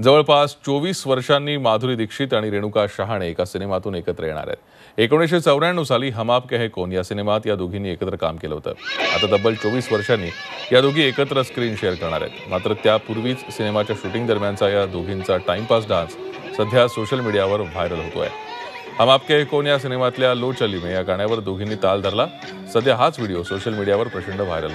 जवळपास चोवीस वर्षांनी माधुरी दीक्षित आणि रेणुका शहाणे एका सिनेमातून एकत्र येणार आहेत. एकोणीसशे चौऱ्याण्णव साली हम आप के है कोण या सिनेमात या दोघींनी एकत्र काम केलं होतं. आता तब्बल चोवीस वर्षांनी या दोघी एकत्र स्क्रीन शेअर करणार आहेत. मात्र त्यापूर्वीच सिनेमाच्या शूटिंग दरम्यानचा या दोघींचा टाइमपास डान्स सध्या सोशल मीडियावर व्हायरल होतोय. हम आपके है कोण या सिनेमातल्या लो चली में या गाण्यावर दोघींनी ताल धरला. सध्या हाच व्हिडिओ सोशल मीडियावर प्रचंड व्हायरल